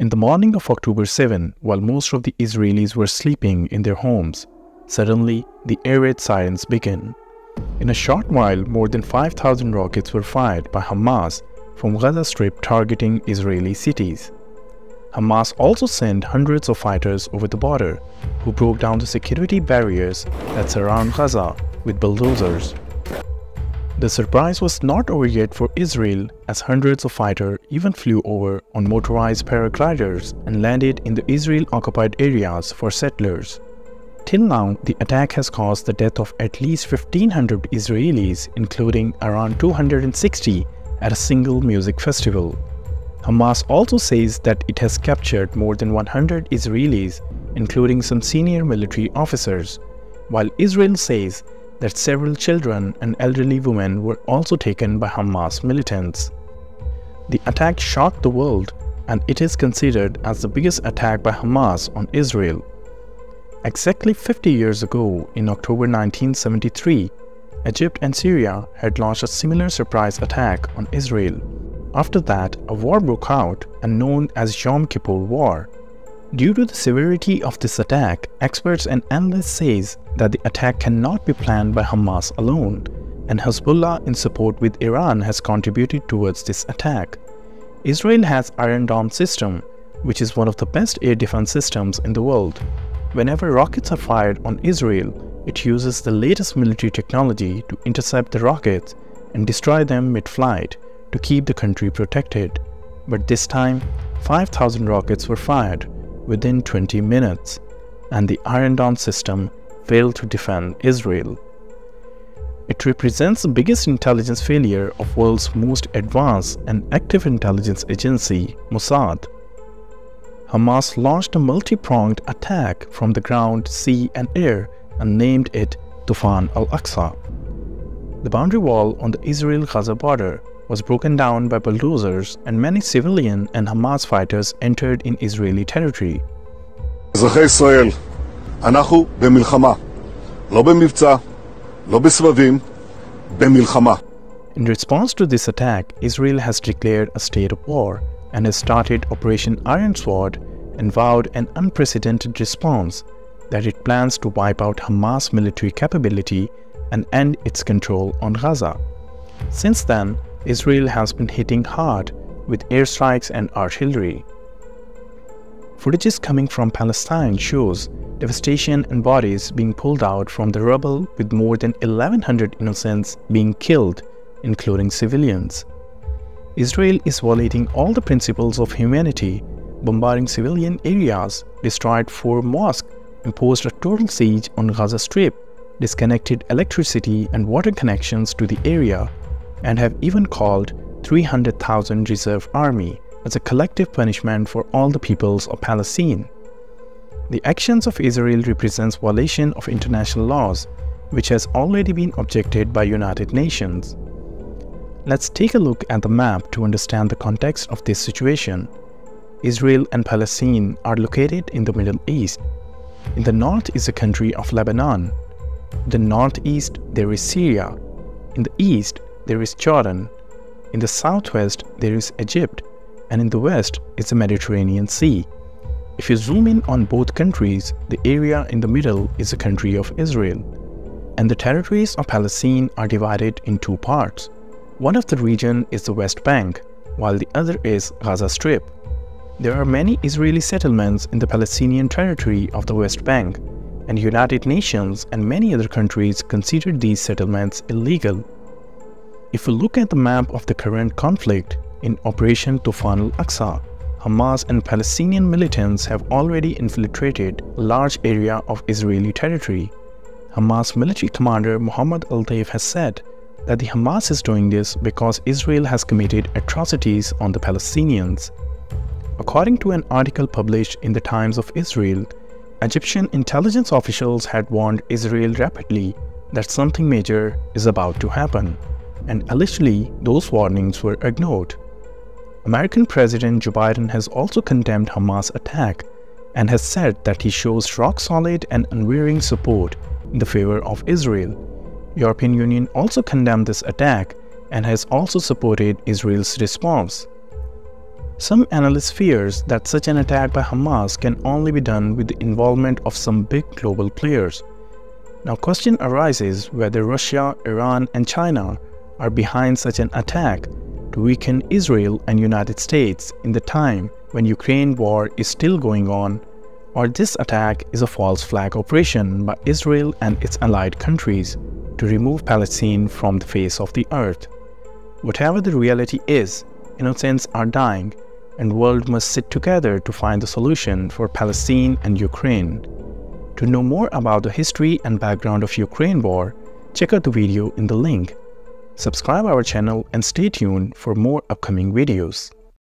In the morning of October 7, while most of the Israelis were sleeping in their homes, suddenly the air raid sirens began. In a short while, more than 5,000 rockets were fired by Hamas from Gaza Strip targeting Israeli cities. Hamas also sent hundreds of fighters over the border who broke down the security barriers that surround Gaza with bulldozers. The surprise was not over yet for Israel as hundreds of fighters even flew over on motorized paragliders and landed in the Israel-occupied areas for settlers. Till now, the attack has caused the death of at least 1500 Israelis, including around 260 at a single music festival. Hamas also says that it has captured more than 100 Israelis, including some senior military officers, while Israel says that several children and elderly women were also taken by Hamas militants. The attack shocked the world and it is considered as the biggest attack by Hamas on Israel. Exactly 50 years ago, in October 1973, Egypt and Syria had launched a similar surprise attack on Israel. After that, a war broke out and known as Yom Kippur War. Due to the severity of this attack, experts and analysts says that the attack cannot be planned by Hamas alone, and Hezbollah in support with Iran has contributed towards this attack. Israel has Iron Dome system, which is one of the best air defense systems in the world. Whenever rockets are fired on Israel, it uses the latest military technology to intercept the rockets and destroy them mid-flight to keep the country protected. But this time, 5,000 rockets were fired within 20 minutes, and the Iron Dome system failed to defend Israel. It represents the biggest intelligence failure of world's most advanced and active intelligence agency, Mossad. Hamas launched a multi-pronged attack from the ground, sea and air and named it Tufan al-Aqsa. The boundary wall on the Israel-Gaza border was broken down by bulldozers and many civilian and Hamas fighters entered in Israeli territory. אזרחי ישראל, אנחנו במלחמה. לא במבצע, לא בסבבים, במלחמה. In response to this attack, Israel has declared a state of war and has started Operation Iron Sword and vowed an unprecedented response that it plans to wipe out Hamas military capability and end its control on Gaza. Since then, Israel has been hitting hard with airstrikes and artillery. Footages coming from Palestine shows devastation and bodies being pulled out from the rubble with more than 1100 innocents being killed, including civilians. Israel is violating all the principles of humanity, bombarding civilian areas, destroyed four mosques, imposed a total siege on Gaza Strip, disconnected electricity and water connections to the area, and have even called 300,000 reserve army as a collective punishment for all the peoples of Palestine. The actions of Israel represents violation of international laws, which has already been objected by United Nations. Let's take a look at the map to understand the context of this situation. Israel and Palestine are located in the Middle East. In the north is the country of Lebanon. In the northeast there is Syria. In the east there is Jordan. In the southwest, there is Egypt, and in the west is the Mediterranean Sea. If you zoom in on both countries, the area in the middle is the country of Israel, and the territories of Palestine are divided in two parts. One of the region is the West Bank, while the other is Gaza Strip. There are many Israeli settlements in the Palestinian territory of the West Bank, and United Nations and many other countries consider these settlements illegal. If we look at the map of the current conflict in Operation Tufan al-Aqsa, Hamas and Palestinian militants have already infiltrated a large area of Israeli territory. Hamas military commander Mohammed al-Deif has said that the Hamas is doing this because Israel has committed atrocities on the Palestinians. According to an article published in the Times of Israel, Egyptian intelligence officials had warned Israel rapidly that something major is about to happen and allegedly those warnings were ignored. American President Joe Biden has also condemned Hamas' attack and has said that he shows rock-solid and unwavering support in the favor of Israel. European Union also condemned this attack and has also supported Israel's response. Some analysts fears that such an attack by Hamas can only be done with the involvement of some big global players. Now question arises whether Russia, Iran and China are behind such an attack to weaken Israel and United States in the time when Ukraine war is still going on or this attack is a false flag operation by Israel and its allied countries to remove Palestine from the face of the earth. Whatever the reality is, innocents are dying and world must sit together to find the solution for Palestine and Ukraine. To know more about the history and background of Ukraine war, check out the video in the link. Subscribe our channel and stay tuned for more upcoming videos.